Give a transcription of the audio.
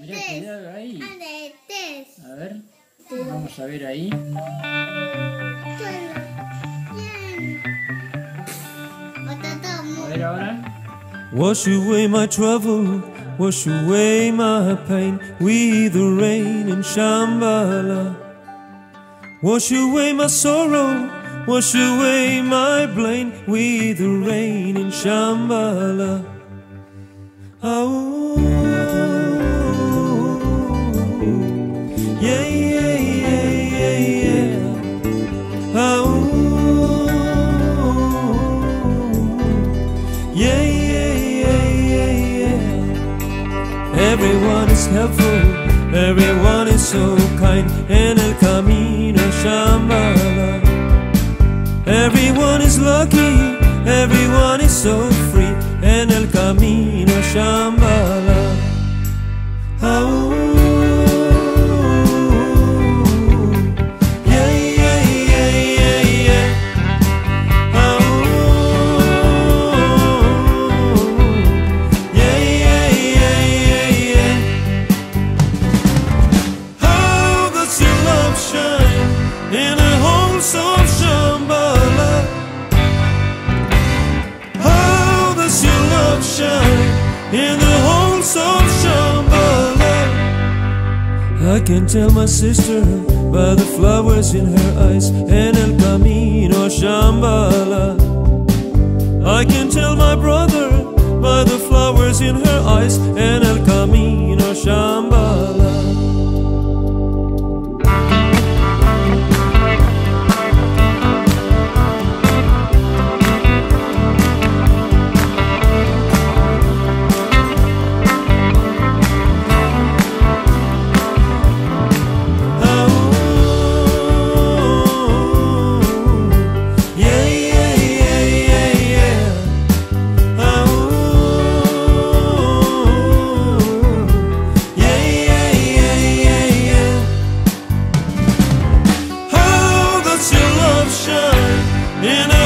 Mira, cuidado ahí. Aretes. A ver, vamos a ver ahí. A ver ahora. Wash away my trouble, wash away my pain with the rain in Shambala. Wash away my sorrow, wash away my blame with the rain in Shambala. Oh, yeah, yeah, yeah, yeah, yeah. Everyone is helpful, everyone is so kind, en el camino Shambala. Everyone is lucky, everyone is so free, en el camino Shambala. In the halls of Shambala? I can tell my sister by the flowers in her eyes and el camino Shambala. I can tell my brother by the flowers in her eyes Shine in?